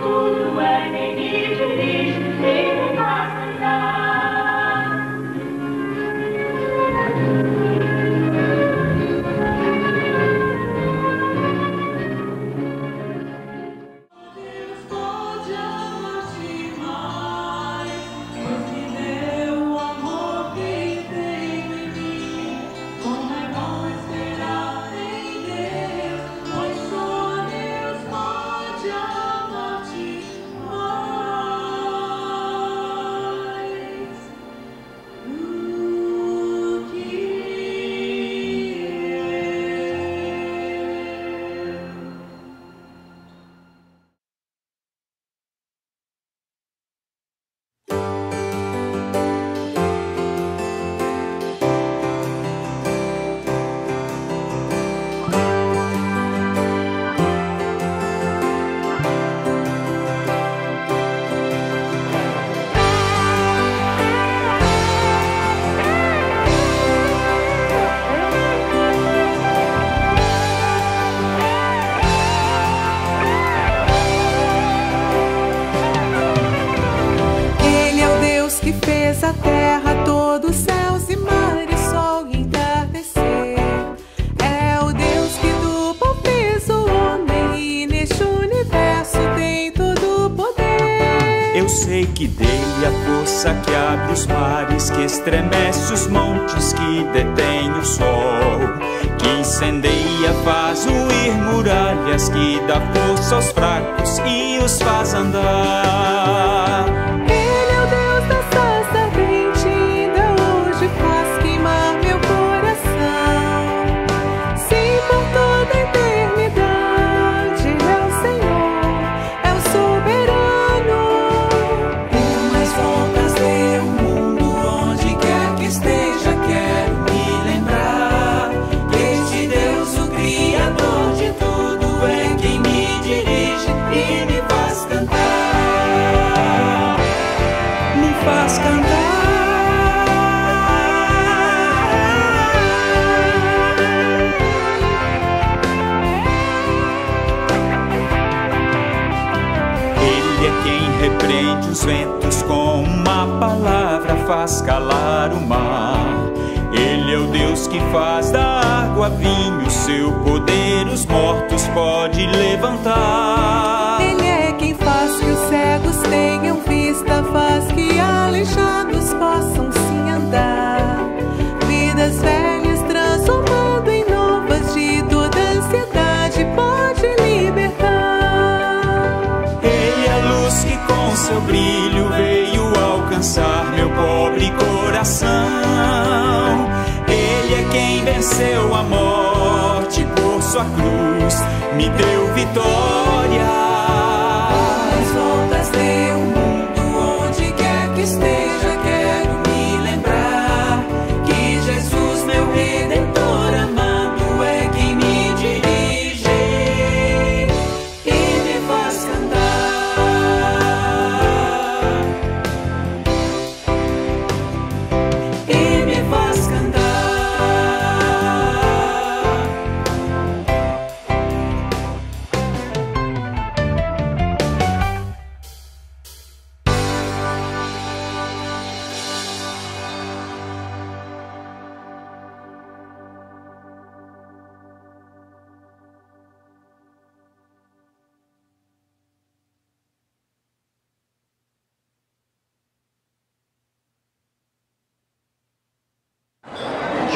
tudo é fez a terra, todos os céus e mares. É o Deus que do pó fez o homem neste universo tem todo o poder. Eu sei que dele a força que abre os mares, que estremece os montes, que detém o sol, que incendeia, faz ruir muralhas, que dá força aos fracos e os faz andar. Quem repreende os ventos com uma palavra, faz calar o mar. Ele é o Deus que faz da água vinho, seu poder os mortos pode levantar. Ele é quem faz que os cegos tenham vista, faz que aleijados seu brilho veio alcançar meu pobre coração. Ele é quem venceu a morte por sua cruz, me deu vitória.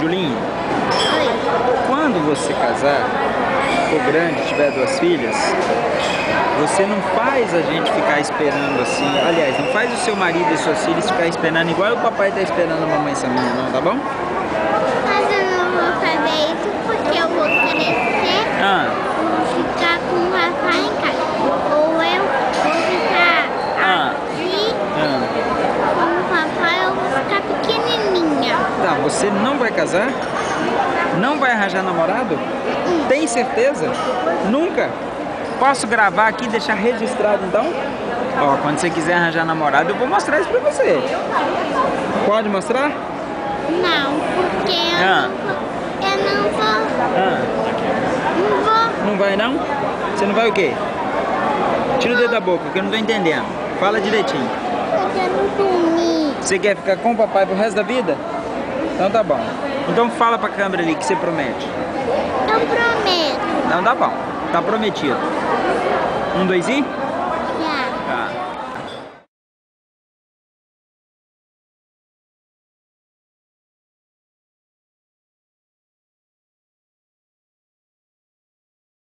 Julinho, quando você casar, for grande, tiver duas filhas, você não faz a gente ficar esperando assim. Aliás, não faz o seu marido e suas filhas ficar esperando igual o papai tá esperando a mamãe Saminha, não, tá bom? Mas eu não vou fazer isso porque eu vou crescer Ah, ficar com o papai em casa. Ou eu vou ficar Ah. aqui ah. com o papai, eu vou ficar pequenininha. Tá, você não vai casar? Não vai arranjar namorado? Tem certeza? Nunca? Posso gravar aqui e deixar registrado então? Ó, quando você quiser arranjar namorado, eu vou mostrar isso pra você. Pode mostrar? Não, porque eu, Ah. não, vou, eu não vou, Ah, não vou. não vai não? Você não vai o quê? Tira o dedo da boca, que eu não tô entendendo. Fala direitinho. Eu quero dormir. Você quer ficar com o papai pro resto da vida? Então tá bom. Então fala pra câmera ali que você promete. Eu prometo. Então tá bom. Tá prometido. Um, dois e?